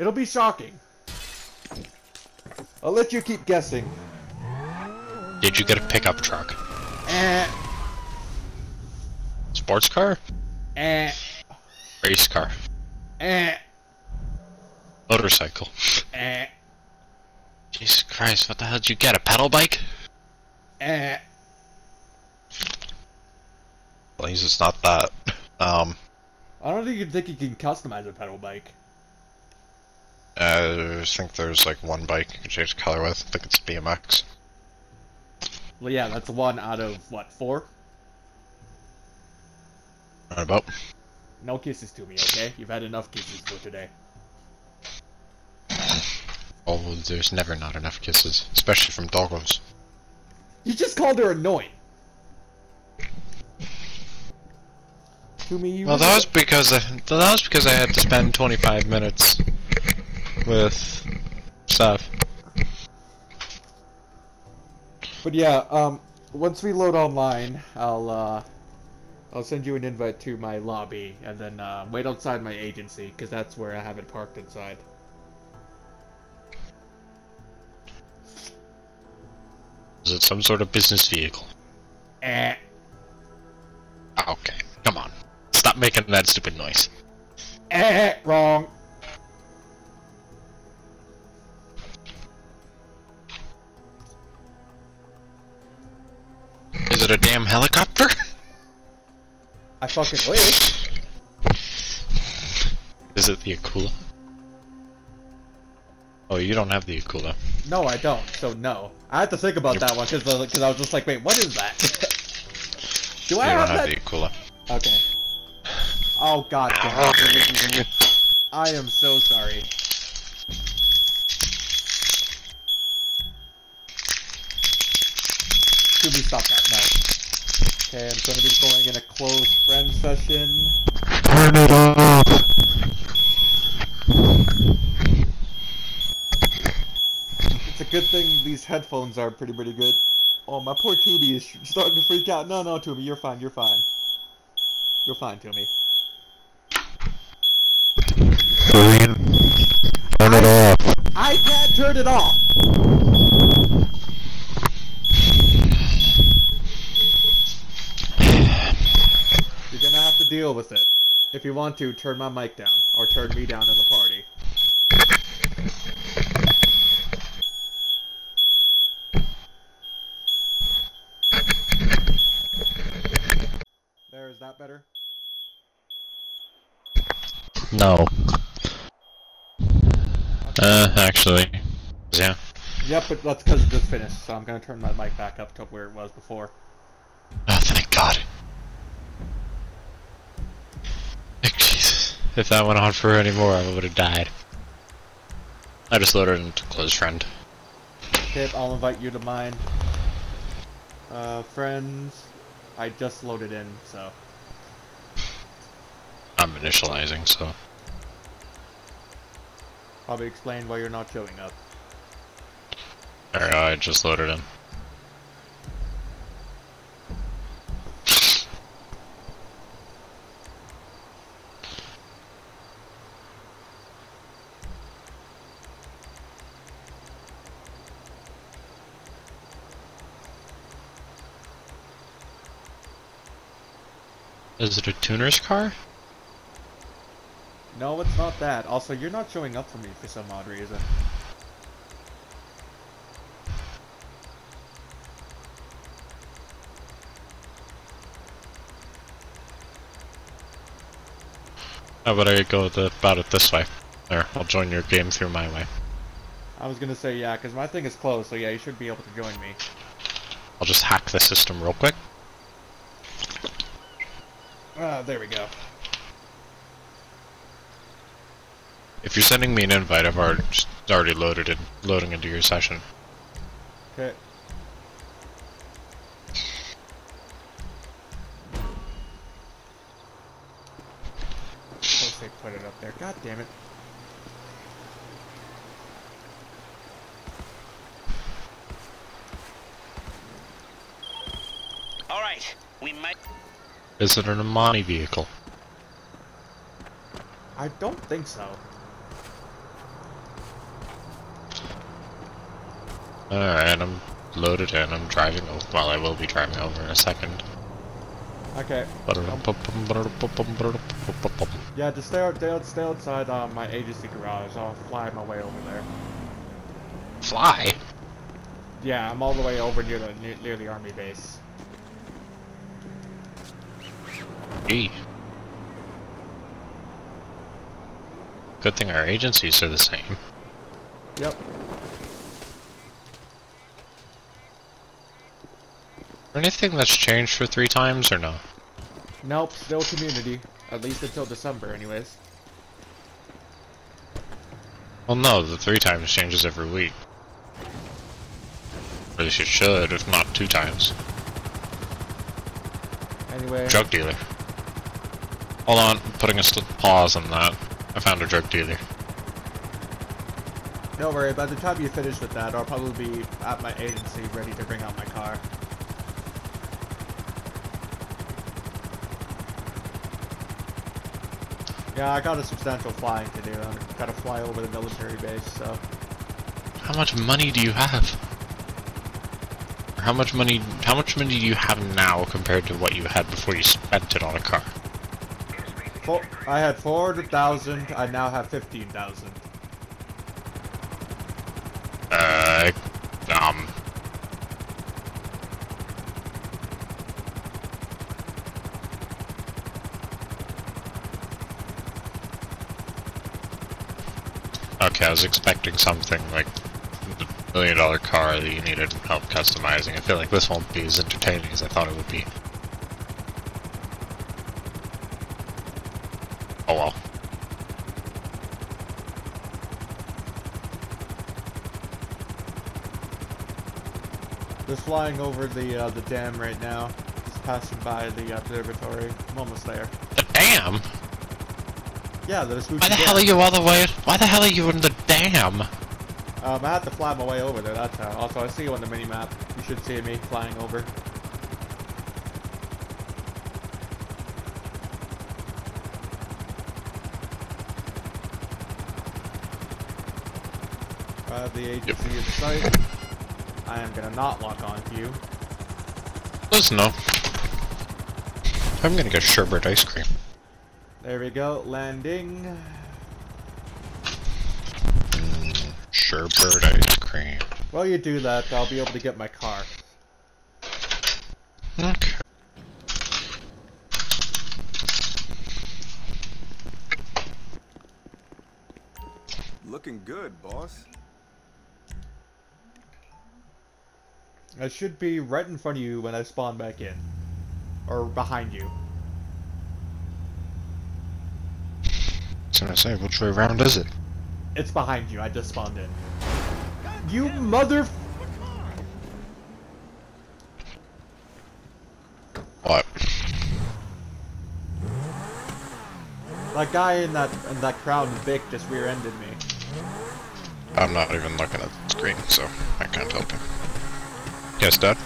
It'll be shocking. I'll let you keep guessing. Did you get a pickup truck? Eh, Sports car? eh, Race car? eh, Motorcycle? eh, Jesus Christ, what the hell did you get? A pedal bike? eh. At least it's not that. Um, I don't think you think you can customize a pedal bike. Uh, I think there's like one bike you can change the color with. I think it's BMX. Well, yeah, that's one out of what four? Right about. No kisses to me, okay? You've had enough kisses for today. Oh, there's never not enough kisses, especially from doggos. You just called her annoying. To me, you Well, that was because I, that was because I had to spend 25 minutes with stuff. But yeah, um, once we load online, I'll uh, I'll send you an invite to my lobby, and then uh, wait outside my agency because that's where I have it parked inside. Is it some sort of business vehicle? Eh. Okay, come on. Stop making that stupid noise. Eh. Wrong. Is it a damn helicopter? I fucking wish. Is it the Akula? Oh, you don't have the Akula. No, I don't. So no, I had to think about that one because because I was just like, wait, what is that? Do You I don't have have that? the Akula. Okay. Oh god damn. I am so sorry. Should we stop that? No. Okay, I'm gonna be going in a closed friend session. Turn it off! It's a good thing these headphones are pretty pretty good. Oh, my poor Tubi is starting to freak out. No, no, Tubi, you're fine, you're fine. You're fine, Tubi. Turn it off. I can't turn it off! You're gonna have to deal with it. If you want to, turn my mic down. Or turn me down in the party. There, is that better? No. Uh, actually. Yeah. Yep, but that's because it just finished, so I'm gonna turn my mic back up to where it was before. Oh, thank God. Like, Jesus. If that went on for any more, I would have died. I just loaded into close friend. Okay, I'll invite you to mine. Uh, friends. I just loaded in, so. I'm initializing, so. Probably explain why you're not showing up. There, I just loaded in. Is it a tuner's car? No, it's not that. Also, you're not showing up for me for some odd reason. How about I go the, about it this way? There, I'll join your game through my way. I was gonna say yeah, because my thing is closed, so yeah, you should be able to join me. I'll just hack the system real quick. Ah, there we go. If you're sending me an invite, I've already, already loaded it, loading into your session. Okay. Of course they put it up there. God damn it. All right, we might. Is it an Amani vehicle? I don't think so. Alright, I'm loaded in. I'm driving over. Well, I will be driving over in a second. Okay. Yeah, just stay, out, stay outside uh, my agency garage. I'll fly my way over there. Fly? Yeah, I'm all the way over near the near, near the army base. Good thing our agencies are the same. Yep. Anything that's changed for three times or no? Nope, still community. At least until December, anyways. Well, no, the three times changes every week. At least it should, if not two times. Anyway. Drug dealer. Hold on, I'm putting a pause on that. I found a drug dealer. Don't worry, by the time you finish with that, I'll probably be at my agency ready to bring out my car. Yeah, I got a substantial flying to do. I've got to fly over the military base, so... How much money do you have? Or how much money? How much money do you have now compared to what you had before you spent it on a car? Four, I had 400,000, I now have 15,000. Uh, um. Okay, I was expecting something like the million dollar car that you needed help customizing. I feel like this won't be as entertaining as I thought it would be. Oh well. Just flying over the uh, the dam right now. Just passing by the observatory. I'm almost there. The dam? Yeah, the Vespucci Why the Dam. hell are you all the way? Why the hell are you in the dam? Um, I had to fly my way over there, that's how. Also, I see you on the mini-map. You should see me flying over. I have the agency in sight. I am gonna not lock onto you. Listen, no. I'm gonna get sherbet ice cream. There we go, landing. Mm, sherbet ice cream. While you do that, I'll be able to get my car. Okay. Looking good, boss. I should be right in front of you when I spawn back in. Or behind you. So I say, which way around is it? It's behind you, I just spawned in. You mother... What? That guy in that in that crowd Vic just rear-ended me. I'm not even looking at the screen, so I can't help you. Yes, Dad?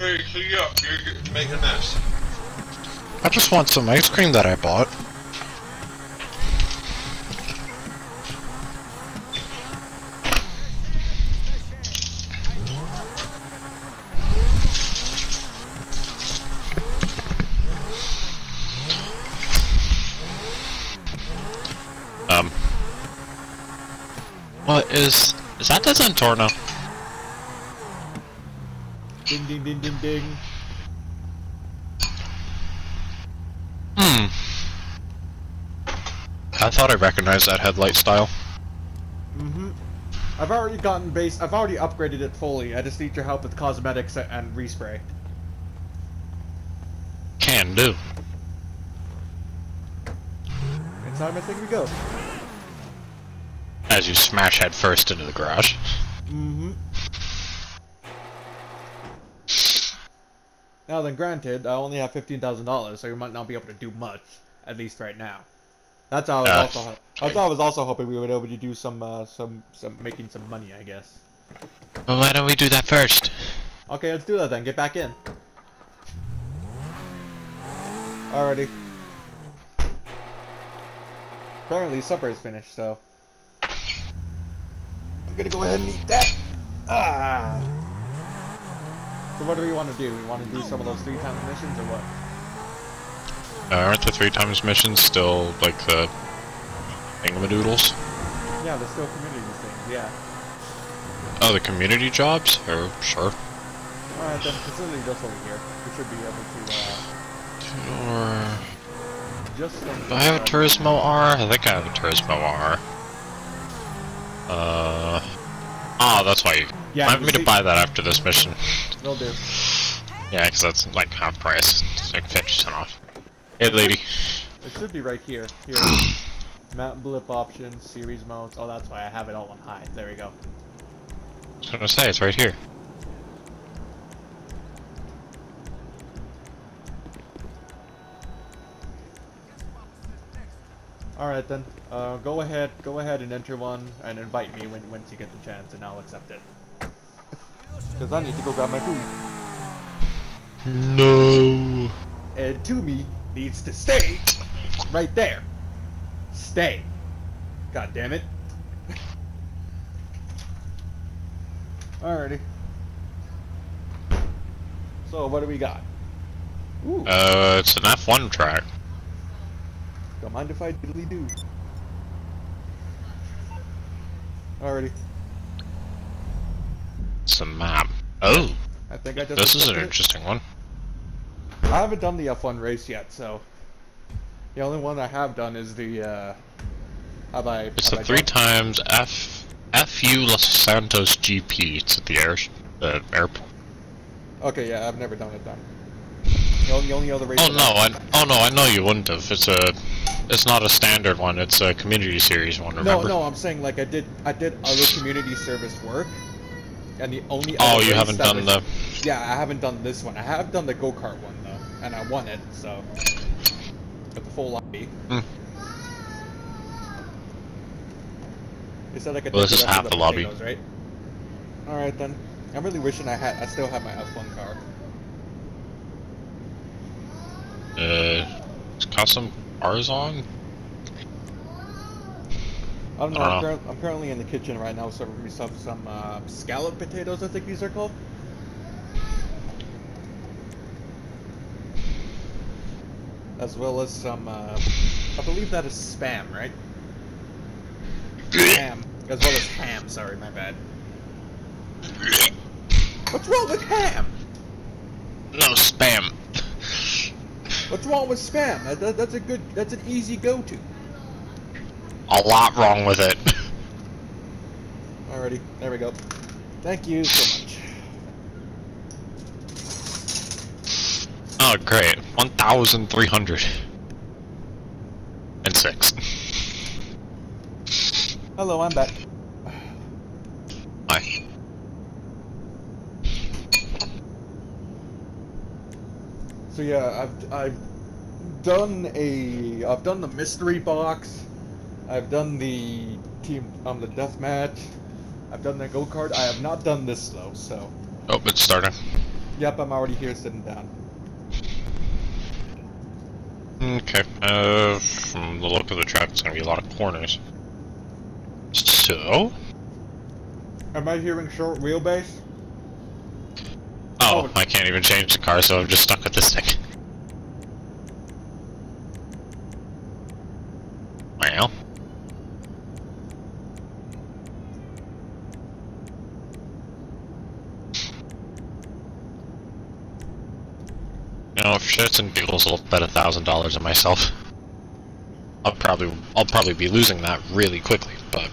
Hey, clean up. You're making a mess. I just want some ice cream that I bought. Um. What is... Is that the Zentorno? Ding ding ding ding ding. Hmm. I thought I recognized that headlight style. Mm-hmm. I've already gotten base. I've already upgraded it fully. I just need your help with cosmetics and respray. Can do. Inside my thing we go. As you smash head first into the garage. Mm-hmm. Now then, granted, I only have fifteen thousand dollars, so we might not be able to do much, at least right now. That's how I was Uh, also. ho- That's how I was also hoping we would be able to do some, uh, some, some making some money, I guess. Well, why don't we do that first? Okay, let's do that then. Get back in. Alrighty. Apparently supper is finished, so. I'm gonna go ahead and eat that. Ah. So what do we want to do? We want to do some of those three times missions or what? Uh, aren't the three times missions still like the thingamadoodles? Yeah, they're still community things. Yeah. Oh, the community jobs? Oh, sure. All right, then facility just over here. We should be able to. Uh, Or just. do I have a Turismo R? I think I have a Turismo R. Uh. Oh, that's why you. Yeah, Remind me to buy that after this mission. Will do. Yeah, because that's like half price. It's like 50% off. Hey, lady. It should be right here. Here. Map blip options, series modes. Oh, that's why I have it all on high. There we go. I was gonna say, it's right here. All right then. Uh, go ahead. Go ahead and enter one and invite me when once you get the chance, and I'll accept it. Cause I need to go grab my food. No. And Toomey needs to stay right there. Stay. God damn it. Alrighty. So what do we got? Ooh, Uh, it's an F1 track. don't mind if I diddly do. Alrighty. It's a map. Oh, I think I just. this is an it. interesting one. I haven't done the F1 race yet, so the only one I have done is the. uh... Have I? It's have the I three done- times F FU Los Santos GP. It's at the air uh, airport. Okay, yeah, I've never done it then. The only, the only other race. Oh no, I oh no, I know you wouldn't have. It's a, it's not a standard one. It's a community series one. Remember? No, no, I'm saying like I did, I did other community service work, and the only. Oh, you haven't done was- the. Yeah, I haven't done this one. I have done the go kart one though, and I won it. So, the full lobby. Hmm. They said I could. Well, this is half the lobby. potatoes, right? All right then. I'm really wishing I had. I still have my F1 car. Uh, it's got some R's on. I don't know. I I'm, know. curr- I'm currently in the kitchen right now serving myself some uh, scallop potatoes. I think these are called. As well as some. Uh, I believe that is spam, right? ham, as well as ham. Sorry, my bad. What's wrong with ham? No spam. What's wrong with spam? That, that- that's a good. That's an easy go-to. A lot wrong with it. Alrighty, there we go. Thank you so much. Oh great, one thousand three hundred and six. Hello, I'm back. Hi. So yeah, I've I've done a I've done the mystery box. I've done the team um the death match. I've done the go kart. I have not done this though. So Oh, it's starting. yep, I'm already here sitting down. Okay. Uh, from the look of the track, it's gonna be a lot of corners. So. Am I hearing short wheelbase? Oh, Oh. I can't even change the car, so I'm just stuck with this thing. Well. You know, if shits and giggles, I'll bet a thousand dollars on myself. I'll probably, I'll probably be losing that really quickly, but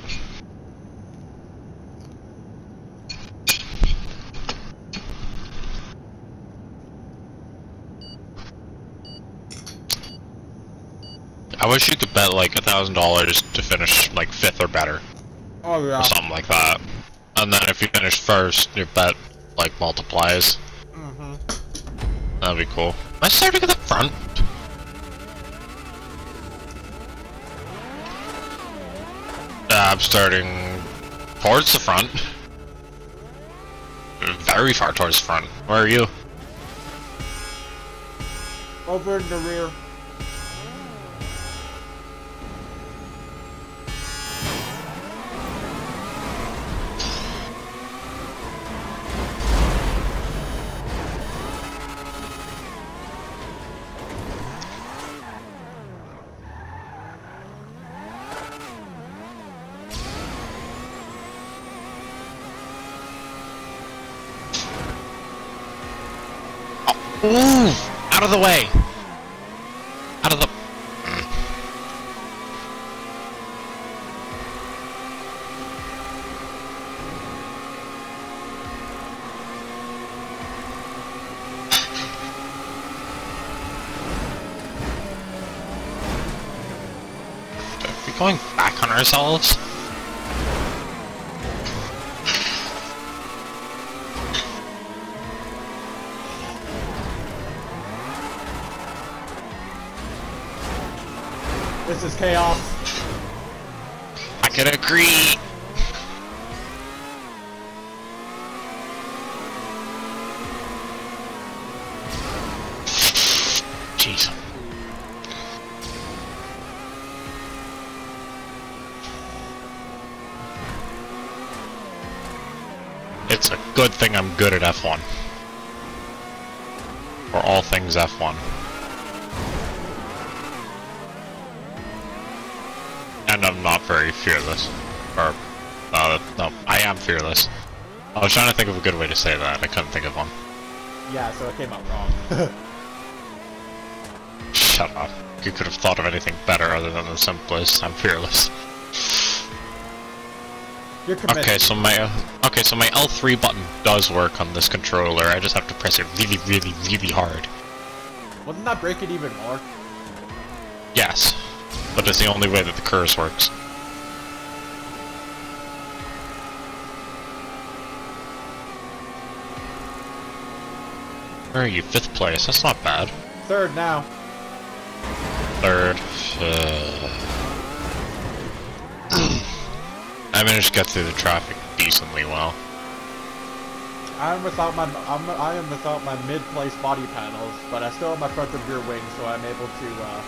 I wish you could bet like a thousand dollars to finish like fifth or better, Oh yeah. or something like that. And then if you finish first, your bet like multiplies. hmm That'd be cool. Am I starting at the front? Yeah, I'm starting towards the front. Very far towards the front. Where are you? Over in the rear. Out of the way! Out of the... Are we going back on ourselves? This is chaos. I can agree! It's a good thing I'm good at F1. Or all things F1. And I'm not very fearless. Or, uh, no, I am fearless. I was trying to think of a good way to say that, I couldn't think of one. Yeah, so it came out wrong. Shut up. You could have thought of anything better other than the simplest. I'm fearless. Okay, so my uh, okay, so my L3 button does work on this controller. I just have to press it really, really, really hard. Wouldn't that break it even more? Yes, but it's the only way that the curse works. Where are you? Fifth place. That's not bad. Third now. Third. Uh... I managed to get through the traffic decently well. I am without my I'm, I am without my mid-place body panels, but I still have my front and rear wing, so I'm able to. Uh,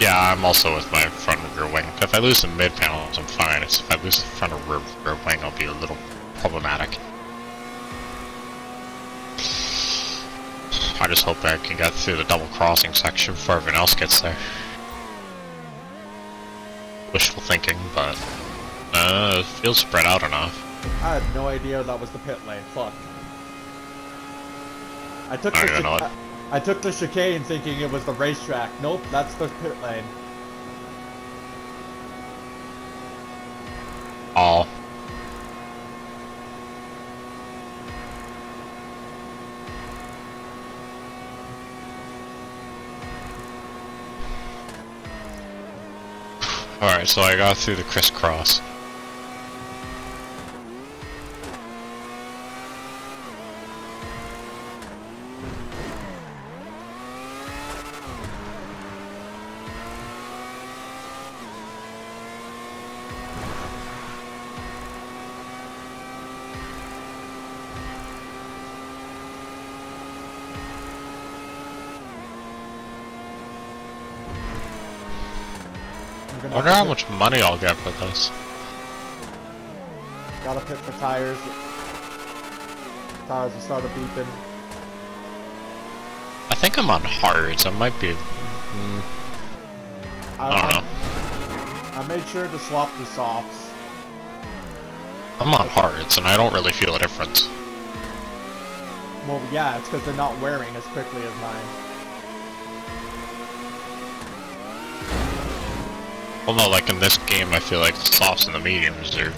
Yeah, I'm also with my front rear wing. If I lose the mid panels, I'm fine. It's if I lose the front rear, rear wing, I'll be a little problematic. I just hope I can get through the double crossing section before everyone else gets there. Wishful thinking, but uh, it feels spread out enough. I had no idea that was the pit lane. Fuck. I took I the don't know chica- I took the chicane thinking it was the racetrack. Nope, that's the pit lane. All. Alright, so I got through the crisscross. I wonder how much money I'll get for this. Gotta pit for tires. Tires will start beeping. I think I'm on hards, I might be... Mm, I, I don't know. I, I made sure to swap the softs. I'm on hards, and I don't really feel a difference. Well, yeah, it's because they're not wearing as quickly as mine. Well, no, like in this game, I feel like the softs and the mediums are...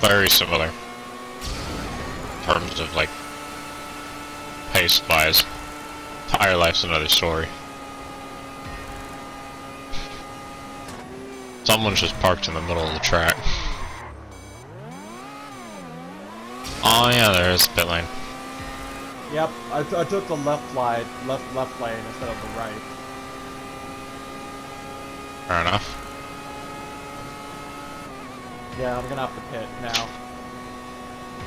Very similar. In terms of, like, pace-wise. Tire life's another story. Someone's just parked in the middle of the track. Oh yeah, there is pit lane. Yep, I took the left line, left left lane instead of the right. Fair enough. Yeah, I'm gonna have to pit now.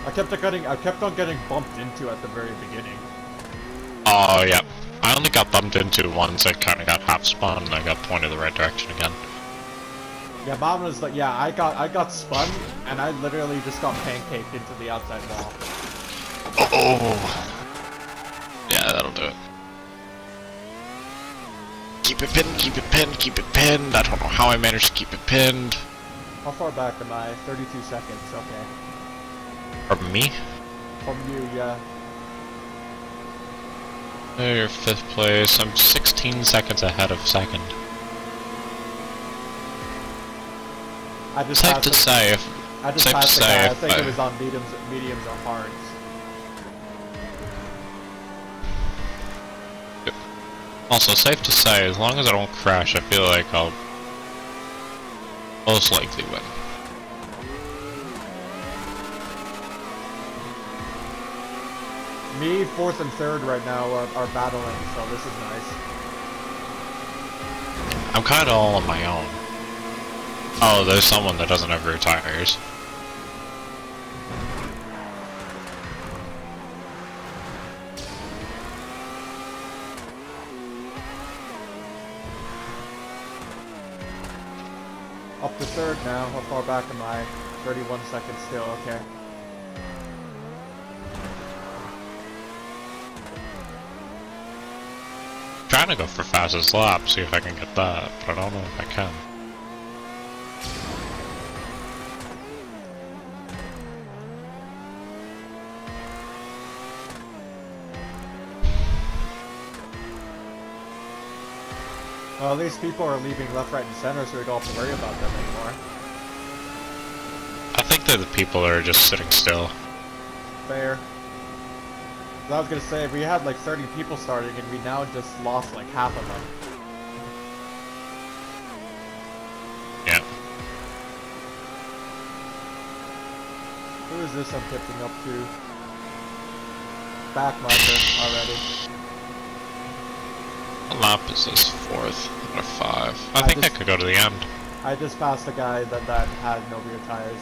I kept on getting, I kept on getting bumped into at the very beginning. Oh, yeah. I only got bumped into once. I kind of got half spun and I got pointed the right direction again. Yeah, mom was like, yeah, I got, I got spun, and I literally just got pancaked into the outside wall. Oh. Yeah, that'll do it. Keep it pinned, keep it pinned, keep it pinned. I don't know how I managed to keep it pinned. How far back am I? 32 seconds. Okay. From me? From you, yeah. Oh, You're fifth place. I'm 16 seconds ahead of second. I just Safe to say, if I just safe to passed say. I think I- it was on mediums, mediums or hards. Also safe to say, as long as I don't crash, I feel like I'll most likely win. Me, fourth and third right now are, are battling, so this is nice. I'm kind of all on my own. Oh, there's someone that doesn't have rear tires. Up to third now. How far back am I? 31 seconds still, okay. Trying to go for fastest lap, see if I can get that, but I don't know if I can. Well, at least people are leaving left, right, and center, so we don't have to worry about them anymore. I think they're the people that are just sitting still. Fair. I was gonna say, we had like 30 people starting, and we now just lost like half of them. Yeah. Who is this I'm tipping up to? Back marker already. Lap is this? Fourth out of five. I, I think just- I could go to the end. I just passed a guy that, that had no rear tires.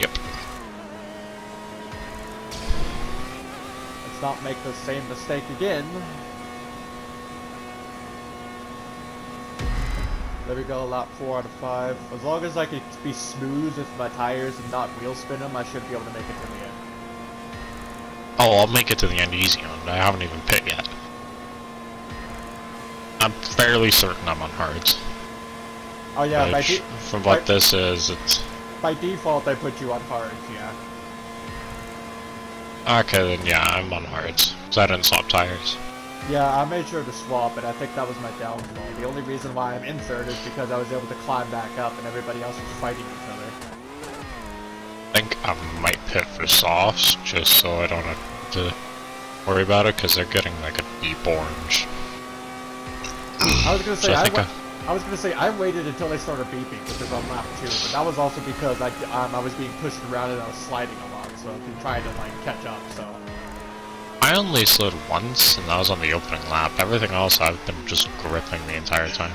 Yep. Let's not make the same mistake again. There we go, lap 4 out of 5. As long as I can be smooth with my tires and not wheel spin them, I should be able to make it to the end. Oh, I'll make it to the end easy on. I haven't even pit yet. Fairly certain I'm on hards. Oh yeah, which, from what by- this is, it's by default I put you on hards, yeah. okay. Then yeah, I'm on hards because I didn't swap tires. Yeah, I made sure to swap, and I think that was my downfall. The only reason why I'm in third is because I was able to climb back up and everybody else was fighting each other. I think I might pit for softs just so I don't have to worry about it because they're getting like a deep orange. I was gonna say I I, wa- I- I was gonna say I waited until they started beeping, is on lap two, but that was also because I um, I was being pushed around and I was sliding a lot, so I've been trying to like catch up. So I only slid once, and that was on the opening lap. Everything else I've been just gripping the entire time.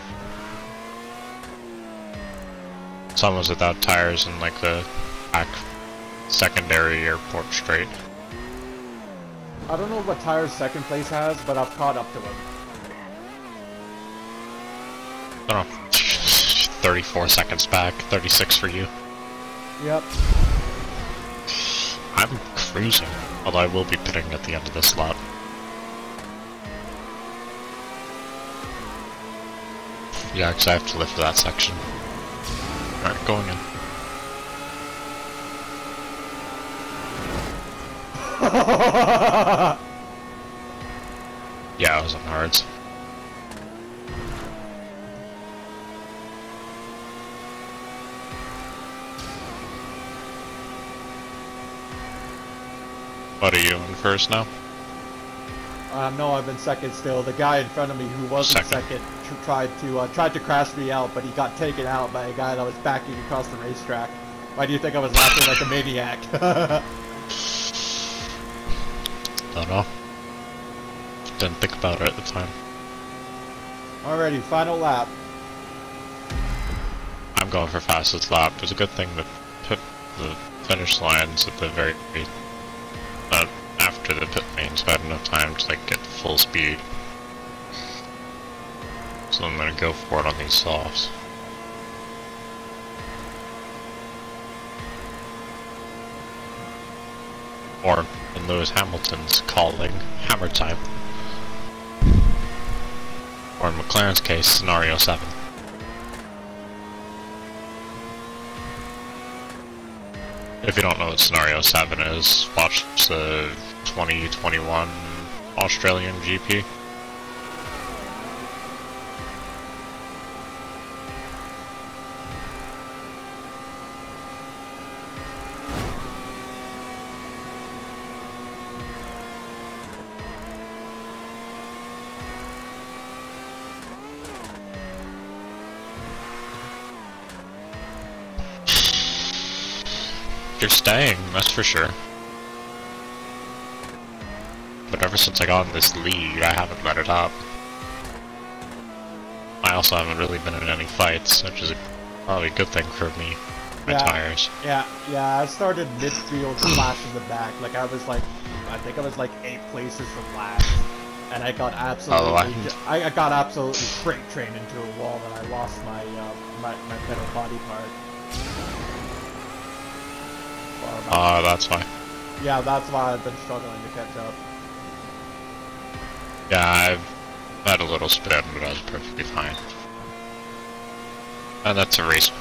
Some was without tires in like the back secondary airport straight. I don't know what tires second place has, but I've caught up to him. I don't know, 34 seconds back, 36 for you. Yep. I'm cruising, although I will be pitting at the end of this lap. Yeah, because I have to lift for that section. Alright, going in. Yeah, I was on hards. What are you in first now? Uh, no, I've been second still. The guy in front of me who wasn't Second. second, tr- tried to uh, tried to crash me out, but he got taken out by a guy that was backing across the racetrack. Why do you think I was laughing like a maniac? Don't know. Didn't think about it at the time. Alrighty, final lap. I'm going for fastest lap. It was a good thing that the finish lines at the very the pit lane, so I had enough time to like get full speed. So I'm gonna go for it on these softs. Or in Lewis Hamilton's calling, hammer time. Or in McLaren's case, scenario 7. If you don't know what Scenario 7 is, watch the 2021 Australian GP. You're staying, that's for sure. But ever since I got in this league, I haven't let it up. I also haven't really been in any fights, which is a, probably a good thing for me. My Yeah. tires. Yeah, yeah, I started midfield slash in the back. Like I was like, I think I was like eight places from last, and I got absolutely, Oh, I- I, got absolutely freight trained into a wall, and I lost my uh, my my middle body part. That- Ah, that's why. yeah, that's why I've been struggling to catch up. Yeah, I've had a little spin, but I was perfectly fine. And that's a race.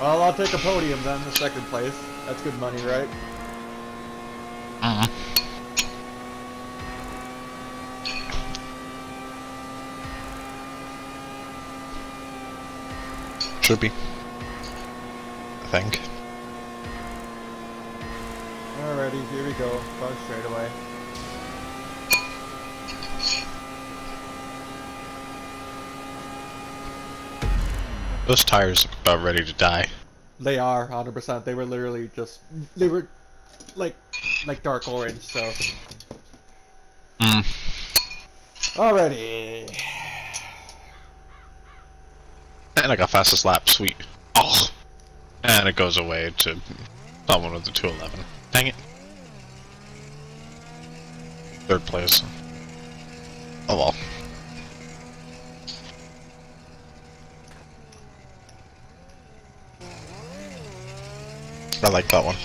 Well, I'll take a podium then, the second place. That's good money, right? Mm-hmm. Should be. I think. Alrighty, here we go. Going straight Those tires look about ready to die. They are 100%. They were literally just they were like like dark orange. So Mm. already. And I got fastest lap, sweet. Oh! And it goes away to someone with the 211. Dang it. Third place. Oh well. I like that one.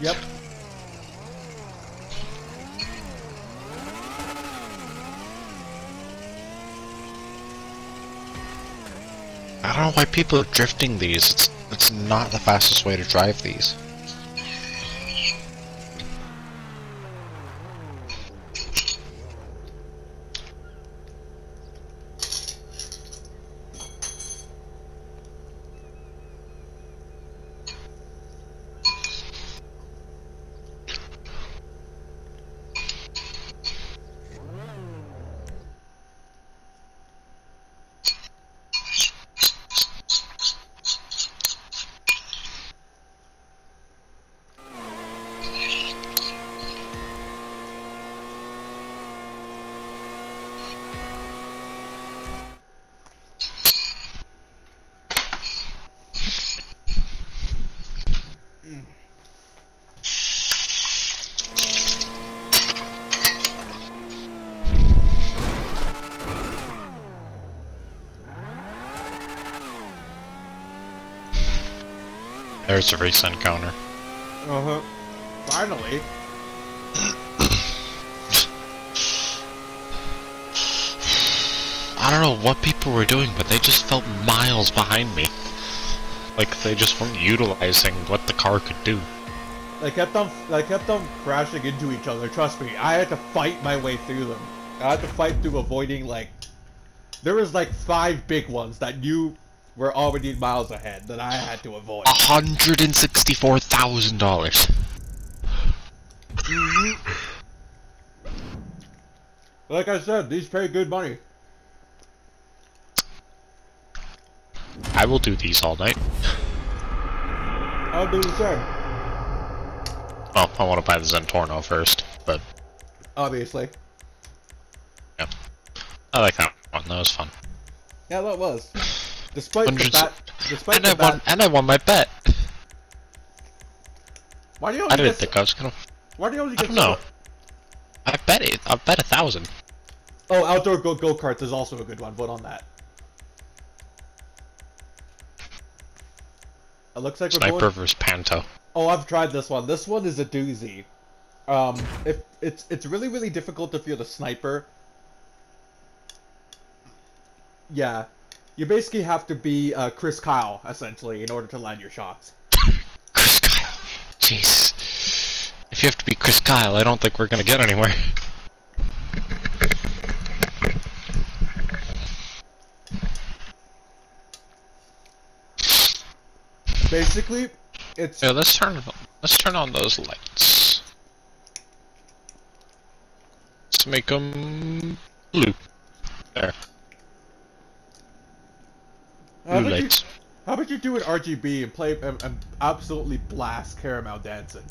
Yep. I don't know why people are drifting these. It's it's not the fastest way to drive these. There's a race encounter. Uh huh. Finally. I don't know what people were doing, but they just felt miles behind me. Like they just weren't utilizing what the car could do. They kept on they kept on crashing into each other. Trust me, I had to fight my way through them. I had to fight through avoiding like there was like five big ones that you were already miles ahead that I had to avoid. hundred and sixty-four thousand dollars. Like I said, these pay good money. I will do these all night. I'll do the same. Well, I want to buy the Zentorno first, but Obviously. yeah, I like that one. That was fun. Yeah, that was. Despite the Hundreds- bat, despite And the I bat, won. And I won my bet. why do you I only didn't get? think I was gonna. Why do you only I get? don't know. I bet it. I bet a thousand. Oh, outdoor go go karts is also a good one. Vote on that. It looks like Sniper going. versus Panto. Oh, I've tried this one. This one is a doozy. Um, if it's it's really really difficult to you're the sniper. Yeah, you basically have to be uh, Chris Kyle essentially in order to land your shots. Chris Kyle, jeez. If you have to be Chris Kyle, I don't think we're gonna get anywhere. Basically, it's Yeah, let's turn let's turn on those lights. Let's make them blue. There, how about, you, how about you do an RGB and play and, and absolutely blast Caramelldansen?